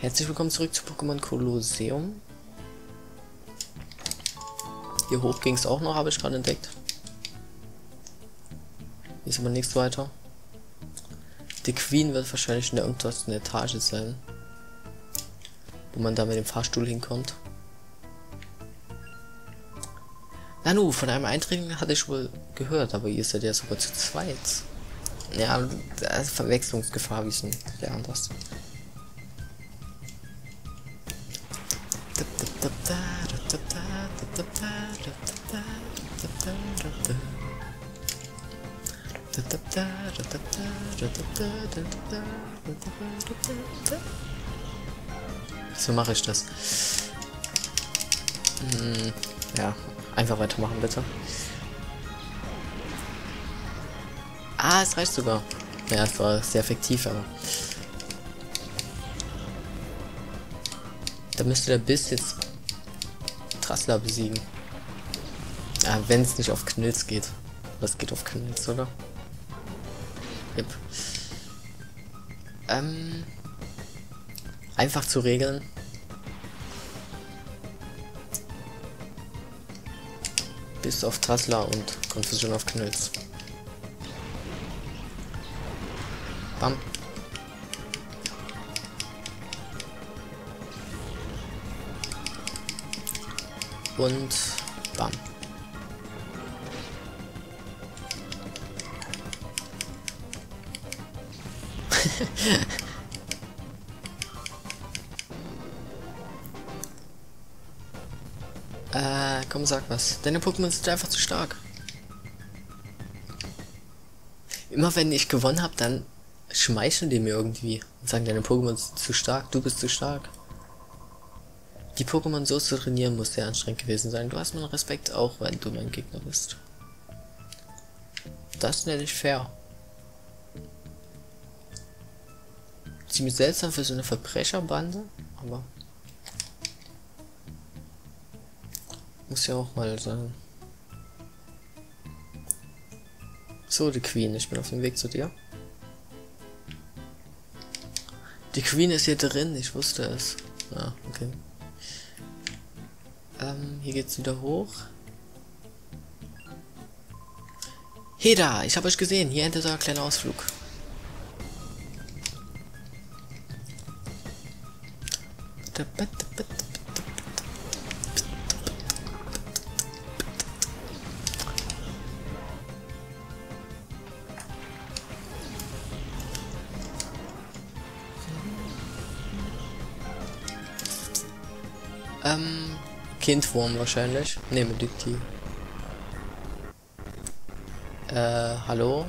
Herzlich willkommen zurück zu Pokémon Kolosseum. Hier hoch ging es auch noch, habe ich gerade entdeckt. Hier ist aber nichts weiter. Die Queen wird wahrscheinlich in der untersten Etage sein. Wo man da mit dem Fahrstuhl hinkommt. Nanu, von einem Eintreten hatte ich wohl gehört, aber ihr seid ja sogar zu zweit. Ja, Verwechslungsgefahr, wie es sehr anders. So mache ich das. Hm, ja, einfach weitermachen bitte. Ah, es reicht sogar. Ja, es war sehr effektiv, aber. Da müsste der Biss jetzt Trassler besiegen. Ja, wenn es nicht auf Knills geht. Was geht auf Knills, oder? Yep. Ähm, einfach zu regeln. Bis auf Trassler und Konfusion auf Knills. Bam. Und bam. äh, komm, sag was. Deine Pokémon sind einfach zu stark. Immer wenn ich gewonnen habe, dann schmeicheln die mir irgendwie und sagen, deine Pokémon sind zu stark, du bist zu stark. Die Pokémon so zu trainieren muss sehr anstrengend gewesen sein. Du hast meinen Respekt auch, wenn du mein Gegner bist. Das nenne ich fair. Ziemlich seltsam für so eine Verbrecherbande, aber muss ja auch mal sein. So, die Queen, ich bin auf dem Weg zu dir. Die Queen ist hier drin, ich wusste es. Ah, okay. Ähm, hier geht's wieder hoch. Heda, ich habe euch gesehen. Hier endet euer kleiner Ausflug. Ähm, Kindwurm wahrscheinlich. Ne, die. Äh, hallo?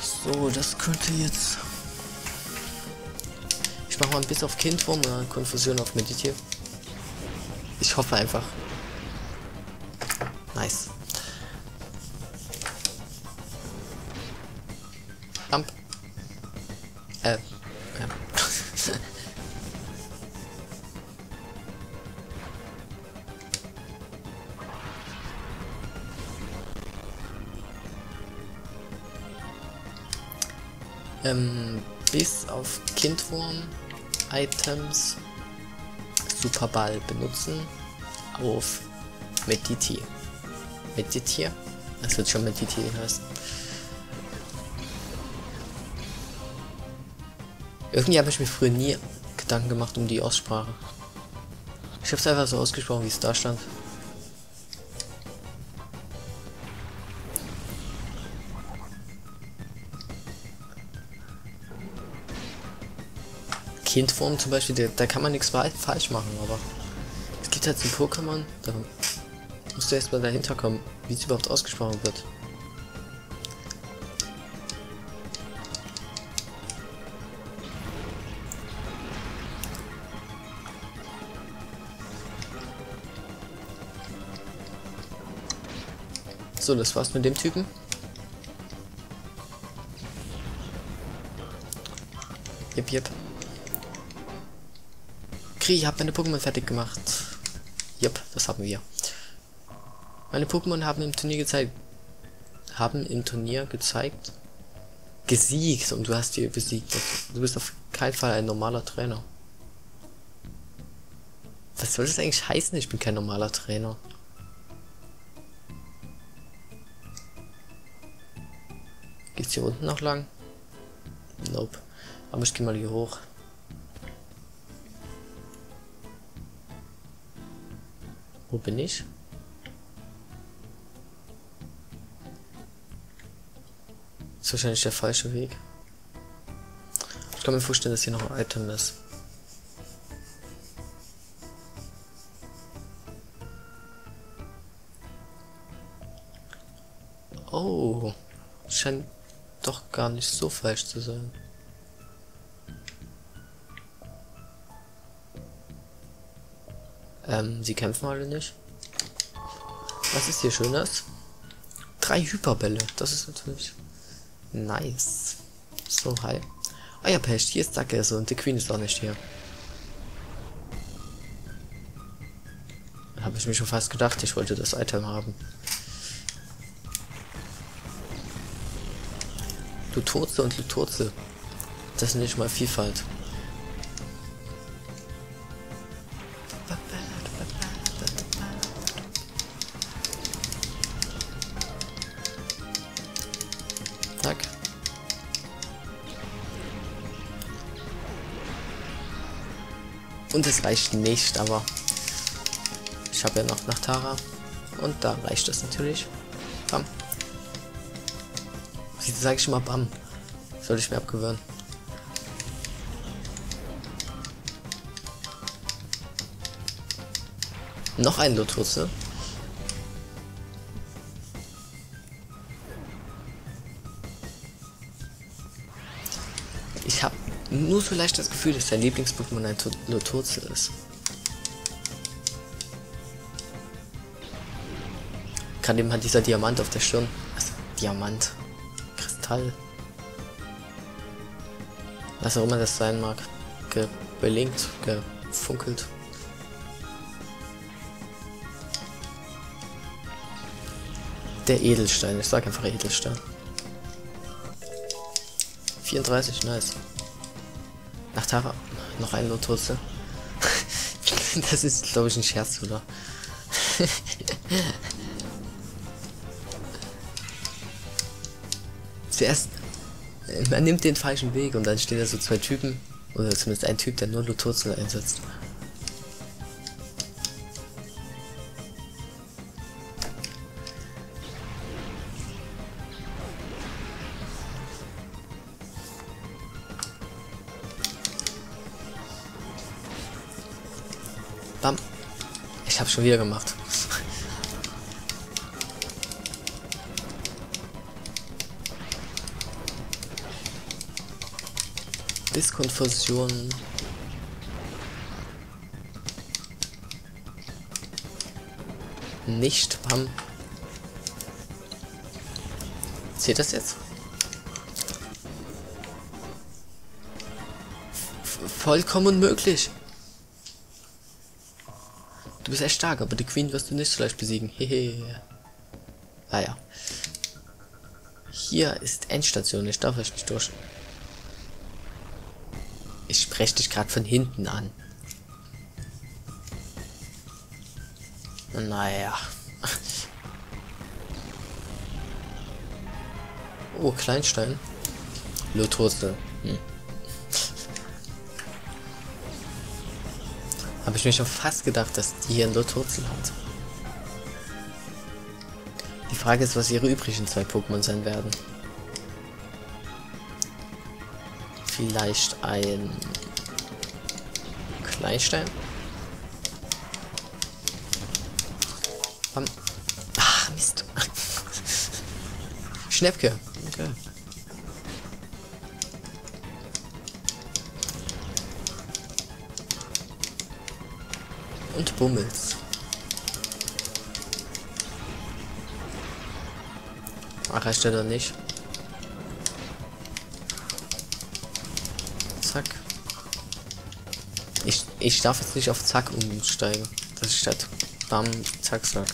So, das könnte jetzt... Ich mache mal ein bisschen auf Kindwurm oder Konfusion auf Meditier. Ich hoffe einfach. Nice. Dump. Äh, ähm, bis auf Kindwurm-Items Superball benutzen auf Meditier. Meditier? Das wird schon Meditier heißen. Irgendwie habe ich mir früher nie Gedanken gemacht um die Aussprache. Ich habe es einfach so ausgesprochen, wie es da stand. Kindform zum Beispiel, da, da kann man nichts falsch machen, aber es gibt halt so Pokémon, da musst du erstmal dahinter kommen, wie es überhaupt ausgesprochen wird. So, das war's mit dem Typen. Jep, jep. Kri, ich habe meine Pokémon fertig gemacht. Jupp, das haben wir. Meine Pokémon haben im Turnier gezeigt. Haben im Turnier gezeigt. gesiegt und du hast die besiegt. Du bist auf keinen Fall ein normaler Trainer. Was soll das eigentlich heißen? Ich bin kein normaler Trainer. Geht's hier unten noch lang? Nope. Aber ich gehe mal hier hoch. Wo bin ich? Ist wahrscheinlich der falsche Weg. Ich kann mir vorstellen, dass hier noch ein Item ist. Oh, scheint doch gar nicht so falsch zu sein. Ähm, sie kämpfen alle nicht. Was ist hier Schönes? Drei Hyperbälle. Das ist natürlich nice. So, hi. Ah ja, Pech, hier ist Sackgasse und die Queen ist auch nicht hier. Habe ich mir schon fast gedacht, ich wollte das Item haben. Du Turze und Luturze. Das ist nicht mal Vielfalt. Und es reicht nicht, aber ich habe ja noch nach Tara. Und da reicht es natürlich. Bam. Wieso sage ich immer Bam? Soll ich mir abgewöhnen. Noch ein Lotusse. Ich nur so leicht das Gefühl, dass dein Lieblings-Pokémon ein Loturze ist. Kann dem halt dieser Diamant auf der Stirn. Also, Diamant. Kristall. Was auch immer das sein mag. Gebelinkt, gefunkelt. Der Edelstein, ich sag einfach Edelstein. 34, nice. Nach Tara, noch ein Lotusse. das ist, glaube ich, ein Scherz, oder? Zuerst, man nimmt den falschen Weg und dann stehen da so zwei Typen, oder zumindest ein Typ, der nur Loturzel einsetzt. Ich habe schon wieder gemacht. Diskonfusion. Nicht Bam. Zählt das jetzt? F vollkommen möglich. Bist echt stark, aber die Queen wirst du nicht so leicht besiegen. Hehe. ah ja. Hier ist Endstation, ich darf euch nicht durch. Ich spreche dich gerade von hinten an. Naja. Oh, Kleinstein. Lotose. Hm. Habe ich mir schon fast gedacht, dass die hier ein Loturzel hat. Die Frage ist, was ihre übrigen zwei Pokémon sein werden. Vielleicht ein Kleinstein. Ach, Mist. Schnäppke. Okay. Und Bummels. Ach, reicht er da nicht. Zack. Ich, ich darf jetzt nicht auf Zack umsteigen. Das ist statt Bam, Zack, Zack.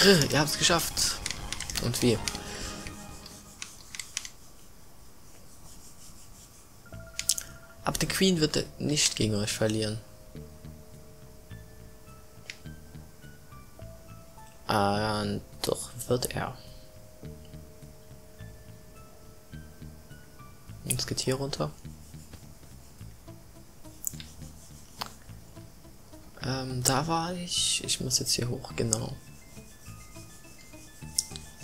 Grr, ihr habt es geschafft. Und wie? Aber die Queen wird nicht gegen euch verlieren. Ah, doch wird er. Jetzt geht hier runter. Ähm, da war ich. Ich muss jetzt hier hoch, genau.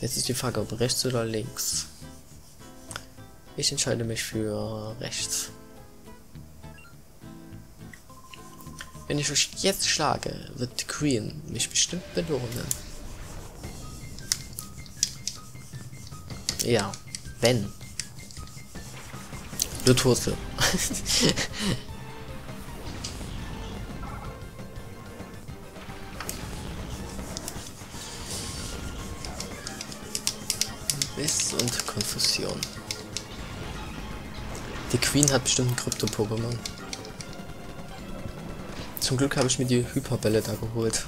Jetzt ist die Frage, ob rechts oder links. Ich entscheide mich für rechts. Wenn ich euch jetzt schlage, wird die Queen mich bestimmt belohnen. Ja, wenn. Du tust und Konfusion. Die Queen hat bestimmt ein Krypto-Pokémon. Zum Glück habe ich mir die Hyperbälle da geholt.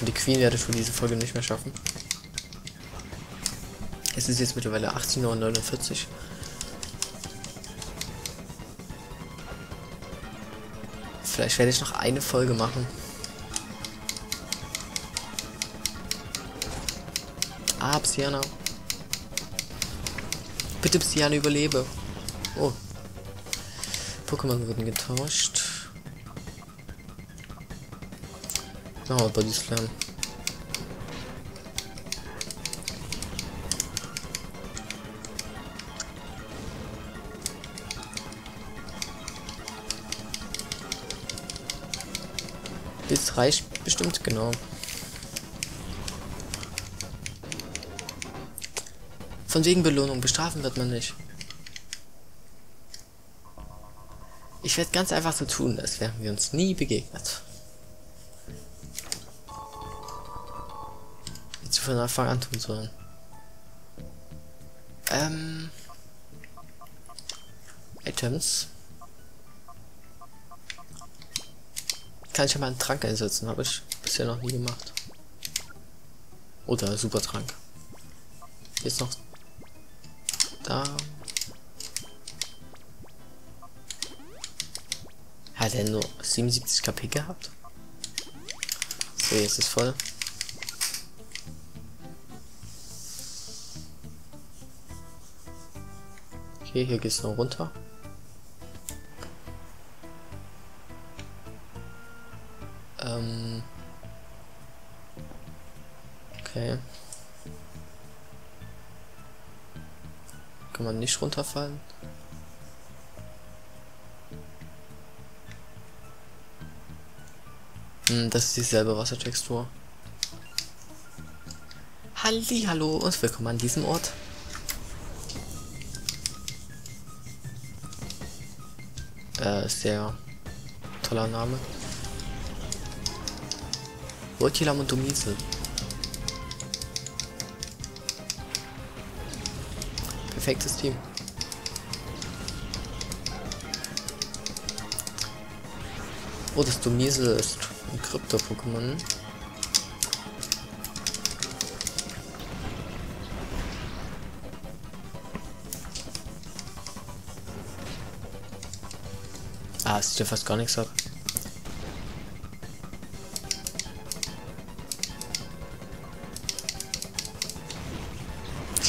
Und die Queen werde ich für diese Folge nicht mehr schaffen. Es ist jetzt mittlerweile 18.49 Uhr. Vielleicht werde ich noch eine Folge machen. Ah, Psyana. Bitte Psyana überlebe. Oh. Pokémon wurden getauscht. Oh, Body Slam. Das reicht bestimmt genau. Von wegen Belohnung bestrafen wird man nicht. Ich werde ganz einfach so tun, als wären wir uns nie begegnet. Jetzt von Anfang an tun sollen. Ähm. Items. Kann ich ja mal einen Trank einsetzen, habe ich bisher noch nie gemacht. Oder Supertrank. Jetzt noch da. Hat er nur 77 KP gehabt? So, jetzt ist voll. Okay, hier geht's noch runter. Ähm. Okay. Kann man nicht runterfallen? Hm, das ist dieselbe Wassertextur. Halli, hallo und willkommen an diesem Ort. Äh, sehr toller Name. Voltilam und Domiese. Perfektes Team. Oh, das Domiese ist ein Krypto-Pokémon. Ah, es sieht ja fast gar nichts ab.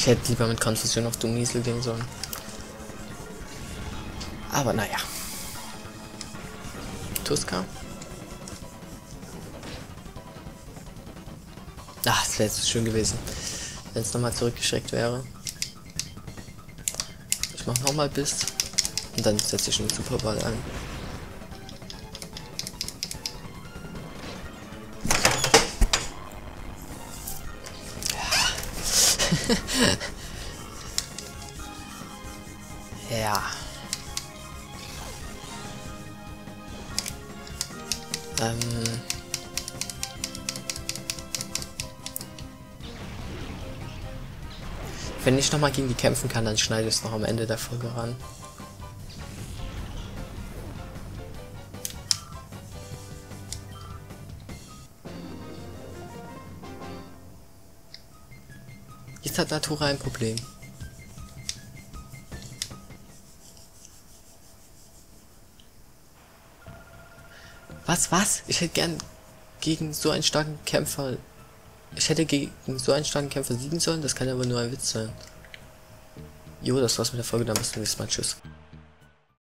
Ich hätte lieber mit Konfusion auf Dumiesel gehen sollen. Aber naja. Tuska. Ach, das wäre jetzt schön gewesen, wenn es nochmal zurückgeschreckt wäre. Ich mach nochmal bis und dann setze ich einen Superball ein. ja. Ähm. Wenn ich noch mal gegen die kämpfen kann, dann schneide ich es noch am Ende der Folge ran. Hat Natura ein Problem. Was, was? Ich hätte gern gegen so einen starken Kämpfer... Ich hätte gegen so einen starken Kämpfer siegen sollen? Das kann aber nur ein Witz sein. Jo, das war's mit der Folge, dann bis zum nächsten Mal. Tschüss.